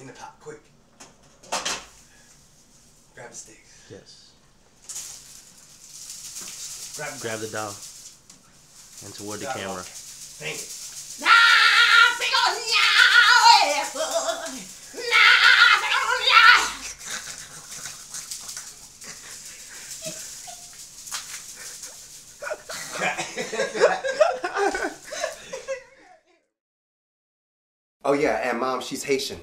In the pot, quick. Grab the stick. Yes. Grab, Grab the doll. And toward the, camera. Thank you. Ah! Oh yeah, and mom, she's Haitian.